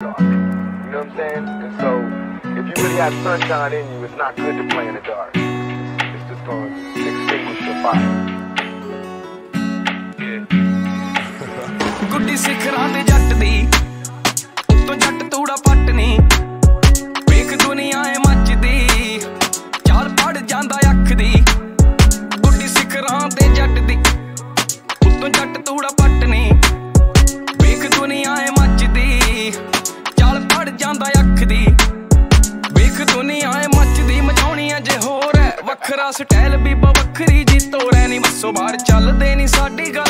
dark. You know what I'm saying? And so, if you really have sunshine in you, it's not good to play in the dark. It's just going to extinguish your fire. ਗੁੱਡੀ ਸਿਖਰਾਂ ਦੇ ਜੱਟ ਦੀ ਉੱਤੋਂ ਜੱਟ ਤੂੜਾ ਪੱਟ ਨਹੀਂ ਵੇਖ ਦੁਨੀਆ ਏ ਮੱਚਦੀ ਚਾਲ ਪੜ ਜਾਂਦਾ ਅੱਖ ਦੀ ਗੁੱਡੀ ਸਿਖਰਾਂ ਤੇ ਜੱਟ ਦੀ ਉੱਤੋਂ ਜੱਟ ਤੂੜਾ ਜਾਂਦਾ ਅੱਖ ਦੀ। ਵੇਖ ਦੁਨੀਆ ਏ ਮੱਚਦੀ ਮਚਾਉਣੀ ਅਜੇ ਹੋਰ ਐ ਵੱਖਰਾ ਸਟਾਈਲ ਵੀ ਵੱਖਰੀ ਜੀ ਤੋੜੈ ਨਹੀਂ ਮੱਸੋ ਬਾਹਰ। ਚੱਲਦੇ ਨਹੀਂ ਸਾਡੀ ਗੱਲ।